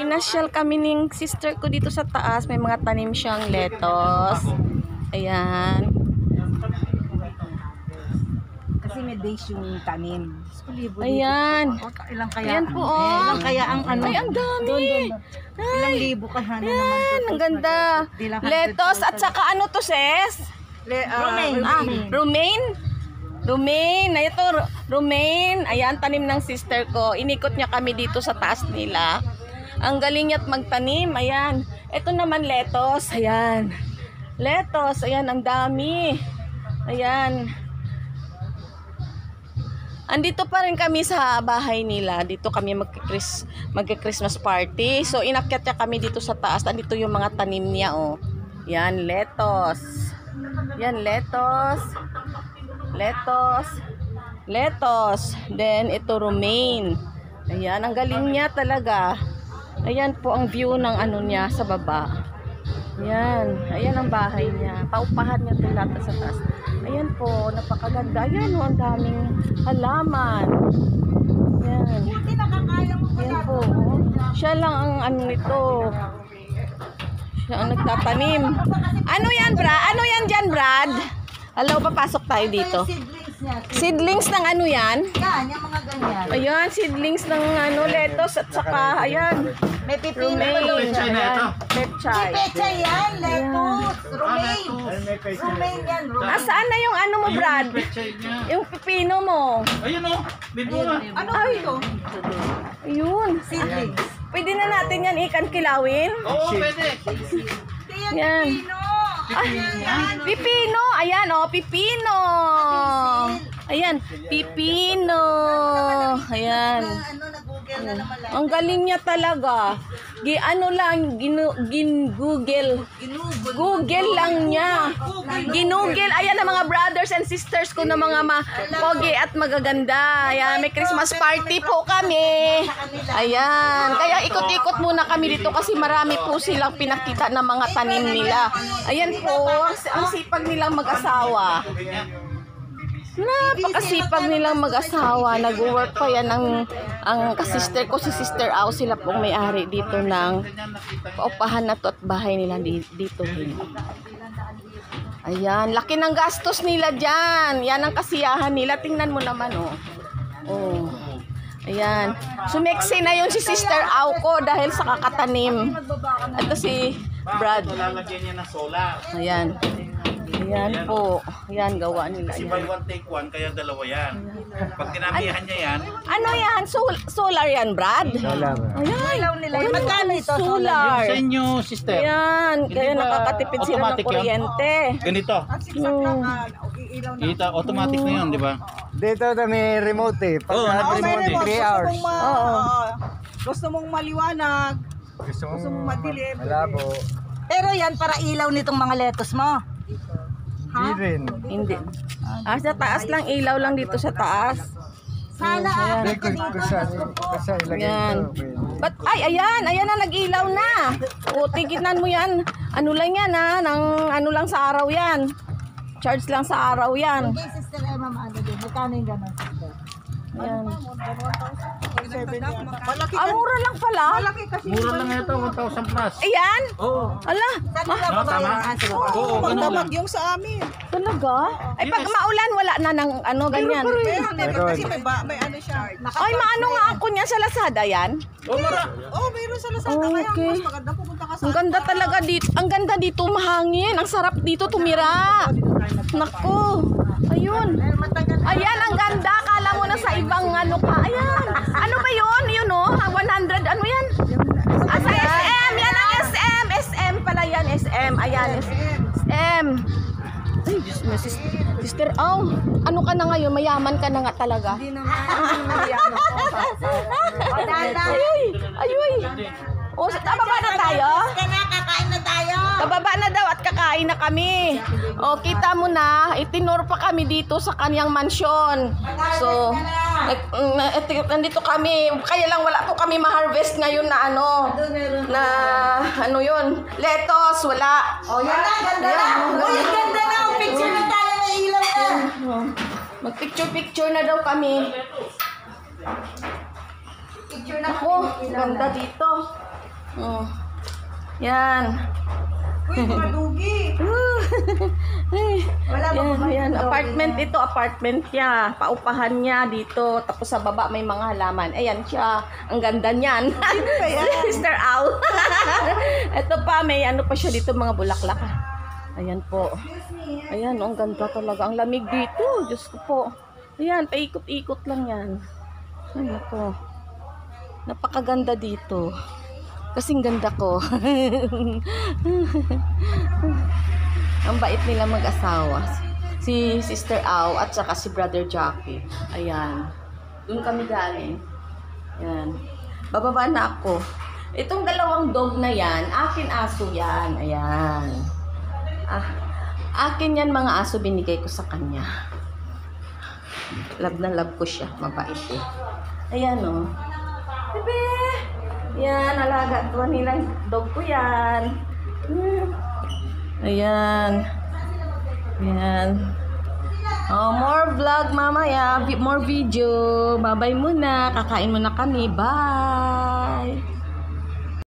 pinasyal kami ng sister ko dito sa taas. May mga tanim siyang lettuce. Ayan. Kasi may days yung tanim. Ayan. Ilang kaya? Ayan po, oh. Ilang kaya ang ano? Ay, ang dami. Ilang libo ka na naman. Ayan, ang ganda. Lettuce at saka ano to, sis? Le, uh, romaine. Ah, romaine? Romaine. Ay, ito, ro- romaine. Ayan, tanim ng sister ko. Inikot niya kami dito sa taas nila. Ang galing niya't magtanim. Ayan. Ito naman lettuce. Ayan. Lettuce. Ayan, ang dami. Ayan. Andito pa rin kami sa bahay nila. Dito kami magka-Christmas party. So, inakyat niya kami dito sa taas. Andito yung mga tanim niya, oh. Yan, lettuce. Yan, lettuce. Lettuce. Lettuce. Then, ito romaine. Ayan, ang galing niya talaga. Ayan po ang view ng ano niya sa baba. Ayan. Ayan ang bahay niya. Paupahan niya ito lahat sa taas. Ayan po, napakaganda. Ayan oh, ang daming halaman. Ayan. Ayan po. Siya lang ang ano nito. Siya ang nagtatanim. Ano yan, Brad? Ano yan dyan, Brad? Hello, papasok tayo dito. Seedlings niya. Seedlings ng ano yan? Yan, yung mga ganyan. Ayan, seedlings ng ano, lettuce at saka, ayan, May pipino pa romaine. doon. Pechay na ito. Pechay. Pecha yan, lettuce, romaine. Romaine yan, romaine. Ah, saan na yung ano mo, Brad? Ayun, pechay niya. Yung pipino mo. Ayun o, may bunga. Ano ito? Ayun. Seedlings. Pwede na natin yan ikan kilawin. Oo, pwede. Ah, pipino. Ayan, oh, pipino. Ayan, pipino. Ayan. Ang galing niya talaga. Gi ano lang, ginu, gin Google. Google lang niya. Ginugel. Ayan ang mga brothers and sisters ko na mga ma pogi at magaganda. Ayan, may Christmas party po kami. Ayan. Kaya ikot-ikot muna kami dito kasi marami po silang pinakita ng mga tanim nila. Ayan po, ang sipag nilang mag-asawa. Napakasipag nilang mag-asawa. Nag-work pa yan ang, ang kasister ko, si Sister Au. Sila pong may-ari dito ng paupahan na to at bahay nila di- dito. Ayan, laki ng gastos nila dyan. Yan ang kasiyahan nila. Tingnan mo naman, oh. Oh. Ayan. Sumeksi na yun si Sister Au ko dahil sa kakatanim. Ito si Brad. Ayan. Ayan po. Ayan, gawa nila. Kasi buy one take one, kaya dalawa yan. Pag dinamihan niya yan, Ano yan? Sol- solar yan, Brad? Solar. Ayan. Nila. Magkano ito? Solar. sa inyo, sister. Ayan. Hindi Kaya ba nakakatipid sila ng automatic yun? kuryente. Ganito. Hmm. Kita, automatic na yun, di ba? Dito na may remote eh. Pag Oo, oh, naka-remote eh. 3 hours. Oo. Gusto mong maliwanag, Gusto mong gusto mong madilim. malabo. Pero yan para ilaw nitong mga lettuce mo. Hindi rin. Hindi. Ah, sa taas lang. Ilaw lang dito sa taas. Sana Hindi, aakit ka kung, dito. kung saan ilagay Yan. ito. pwede. But, ay, ayan. Ayan na, nag-ilaw na. O, tignan mo yan. Ano lang yan, ha? Nang, ano lang sa araw yan. Charge lang sa araw yan. Kay Sister Emma, ano din? Magkano yung gano'n, sister? Ayan. Malaki Ah, mura lang pala. malaki kasi. Mura lang ito, 1,000 plus. Ayan. Oo. Ala, Saan nila No, tama. Oo, Pag ganun lang. damag yung sa amin. talaga? Ay, pag maulan, wala na ng ano, ganyan. Meron eh, kasi may, ba, may ano siya. Ay, maano nga ako niya sa Lazada yan? Oo, mara. Oh, meron sa Lazada. Kaya Okay. mas maganda pupunta ka sa Ang ganda talaga dito. Ang ganda dito, mahangin. Ang sarap dito tumira. Nako. Ayun. Ayan, ang ganda. Kala mo na sa ibang ano ka. SM. Ayan. SM. Ay, Diyos mo, sis- sister, oh, ano ka na ngayon? Mayaman ka na nga talaga. Ayoy, ayoy. O, sa bababa na tayo? Ka na, kakain kakain na kami. O, kita mo na, itinor pa kami dito sa kanyang mansyon. So, na- ito- nandito kami. Kaya lang wala po kami ma-harvest ngayon na ano, na ano yun, lettuce, wala. Oh, yan na, ganda na. Ang ganda na. Picture na tayo na ilaw na. Mag-picture-picture na daw kami. Picture na. Ako, ganda dito. Oh. Yan. Uy, mga dugi. Wala ba yan, yan. Apartment ito, apartment niya. Paupahan niya dito. Tapos sa baba may mga halaman. Ayan siya. Ang ganda niyan. yan? Mr. Ow. ito pa, may ano pa siya dito, mga bulaklak. Ayan po. Ayan, oh, ang ganda talaga. Ang lamig dito. Diyos ko po. Ayan, paikot-ikot lang yan. Ay, nako. Napakaganda dito. Kasing ganda ko. Ang bait nila mag-asawa. Si Sister Au at saka si Brother Jackie. Ayan. Doon kami galing. Ayan. Bababa na ako. Itong dalawang dog na yan, akin aso yan. Ayan. Ah, akin yan mga aso binigay ko sa kanya. Love na love ko siya. Mabait eh. Ayan o. Oh. Bebe! Yan, alaga ko nilang dog ko yan. Ayan. Ayan. Oh, more vlog mamaya. More video. Bye-bye muna. Kakain muna kami. Bye!